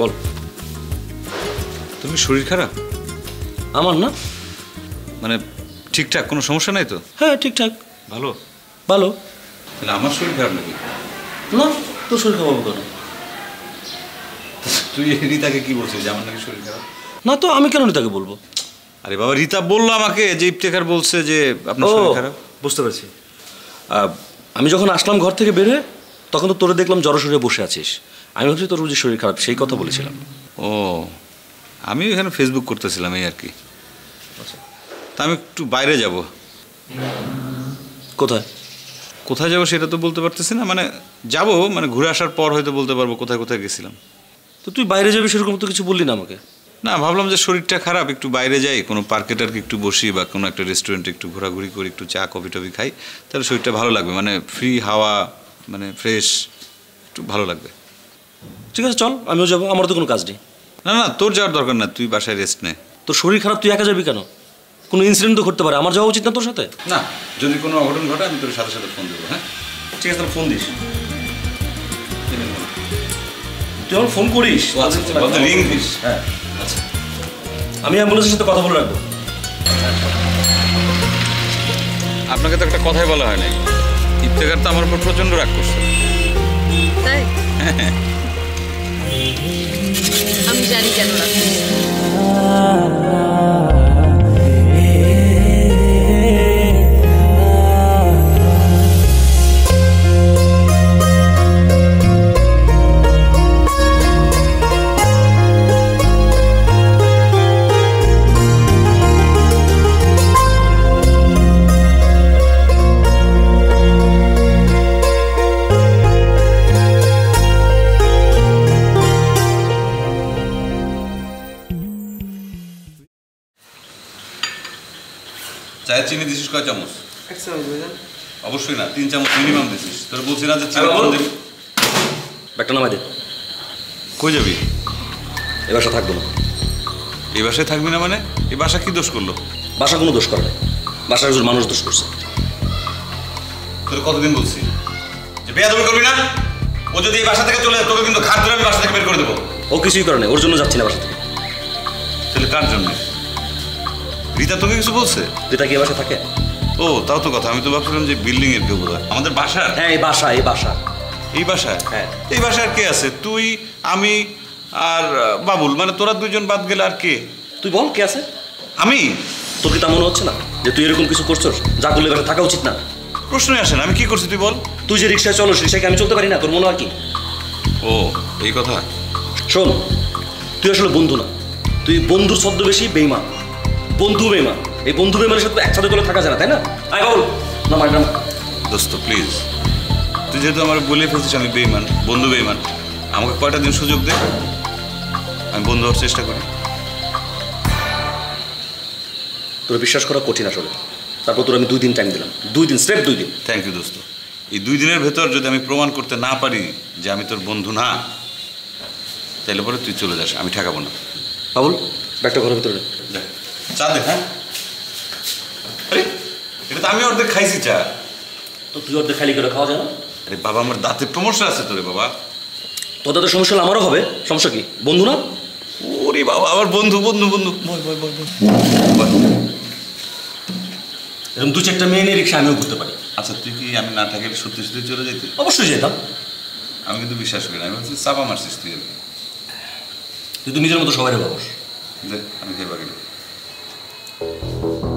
বল। তুমি শরীর খারাপ? আমার না। মানে ঠিকঠাক কোনো সমস্যা নাই তো? হ্যাঁ ঠিকঠাক। ভালো? ভালো। তাহলে আমার শরীর খারাপ নাকি? না তোর শরীর খারাপ হবে কেন? তুই রীতাকে কি বলছিস যে আমার নাকি শরীর খারাপ? না তো আমি কেন রীতাকে বলব? আরে বাবা রীতা বলল আমাকে যে ইফতেখার বলছে যে আপনার শরীর খারাপ। বুঝতে পারছি। আমি যখন আসলাম ঘর থেকে বেরে তখন তো তোরে দেখলাম শরীরে বসে আছিস। আমি ভাবছি তোর বুঝি শরীর খারাপ সেই কথা বলেছিলাম। ও আমি এখানে ফেসবুক করতেছিলাম এই আর কি। তা আমি একটু বাইরে যাব। কোথায়? কোথায় যাব সেটা তো বলতে পারতেছি না মানে যাব মানে ঘুরে আসার পর হয়তো বলতে পারব কোথায় কোথায় গেছিলাম। তো তুই বাইরে যাবি সেরকম তো কিছু বললি না আমাকে। না ভাবলাম যে শরীরটা খারাপ একটু বাইরে যাই কোনো পার্কে টার্কে একটু বসি বা কোনো একটা রেস্টুরেন্টে একটু ঘোরাঘুরি করি একটু চা কফি টফি খাই তাহলে শরীরটা ভালো লাগবে মানে ফ্রি হাওয়া মানে ফ্রেশ একটু ভালো লাগবে। ঠিক আছে চল আমিও যাব আমার তো কোনো কাজ নেই। না না তোর যাওয়ার দরকার না তুই বাসায় রেস্ট নে। তোর শরীর খারাপ তুই একা যাবি কেন? কোনো ইনসিডেন্ট তো ঘটতে পারে আমার যাওয়া উচিত না তোর সাথে? না যদি কোনো অঘটন ঘটে আমি তোর সাথে সাথে ফোন দেবো হ্যাঁ? ঠিক আছে তাহলে ফোন দিস। তুই আমার ফোন করিস রিং দিস। হ্যাঁ আচ্ছা। আমি অ্যাম্বুলেন্সের সাথে কথা বলে রাখব। আপনাকে তো একটা কথাই বলা হয় নাই ইফতেকার তো আমার উপর প্রচণ্ড রাগ করছে। চায়ের চিনি দিছিস কয় চামচ? অবশ্যই না তিন চামচ মিনিমাম দিছিস। তোর বলছি না যে চিনি কম দিবি। ব্যাগটা নামাই দে। কই যাবি? এ বাসা থাকব না। এই বাসায় থাকবি না মানে? এই বাসা কি দোষ করল? বাসা কোনো দোষ করে না বাসার একজন মানুষ দোষ করছে। তোর কতদিন বলছি? যে বেয়াদবি করবি না? ও যদি এই বাসা থেকে চলে যায় তোকে কিন্তু ধরে আমি বাসা থেকে বের করে দেবো। ও কিছুই করে না ওর জন্য যাচ্ছি না বাসা থেকে। তাহলে কার জন্য? রীতা তোকে কিছু বলছে? যেটা কি বাসা থাকে? ও তাও তো কথা আমি তো ভাবছিলাম যে বিল্ডিং এর কেউ আমাদের বাসা হ্যাঁ এই বাসা এই বাসা এই বাসায়? হ্যাঁ। এই বাসায় আর কে আছে? তুই আমি আর বাবুল মানে তোরা দুজন বাদ গেলে আর কে? তুই বল কে আছে? আমি? তোর কি তা মনে হচ্ছে না? যে তুই এরকম কিছু করছস যা করলে এ বাসা থাকা উচিত না? প্রশ্নই আসে না আমি কি করছি তুই বল? তুই যে রিক্সায় চলো রিক্সাকে আমি চলতে পারি না তোর মনে হয় কি? ও এই কথা? শোন তুই আসলে বন্ধু না। তুই বন্ধুর ছদ্মবেশী বেইমান। বন্ধু বেইমান এই বন্ধু বেইমানের সাথে একসাথে করে থাকা যায় না তাই না? আয় বল না ম্যাডাম দোস্ত প্লিজ তুই যেহেতু আমার বলে ফেলছিস আমি বেইমান বন্ধু বেইমান আমাকে কয়টা দিন সুযোগ দে। আমি বন্ধু হওয়ার চেষ্টা করি। তোর বিশ্বাস করা কঠিন আসলে। তারপর তোর আমি দুই দিন টাইম দিলাম। দুই দিন স্রেফ দুই দিন। থ্যাংক ইউ দোস্ত। এই দুই দিনের ভেতর যদি আমি প্রমাণ করতে না পারি যে আমি তোর বন্ধু না তাহলে পরে তুই চলে যাস আমি ঠেকাবো না। বাবুল ব্যাগটা ঘরের ভিতরে নে। চা দে হ্যাঁ? আরে এটা তো আমি অর্ধেক খাইছি চা। তো তুই অর্ধেক খালি করে খাওয়া যায় না? আরে বাবা আমার দাঁতের প্রমোশন আছে তোরে বাবা। তোদের তো সমস্যা হলে আমারও হবে সমস্যা কি? বন্ধু না? ওরে বাবা আমার বন্ধু বন্ধু বন্ধু। বল। এরকম দু চারটা মেয়ে নিয়ে রিক্সা আমিও করতে পারি। আচ্ছা তুই কি আমি না থাকলে সত্যি সত্যি চলে যেতে অবশ্যই যেতাম। আমি কিন্তু বিশ্বাস করি না আমি ভাবছি চাপা মারছিস তুই। আর কি। তুই তো নিজের মতো সবাই ভাবস দে আমি খেয়ে পারি Música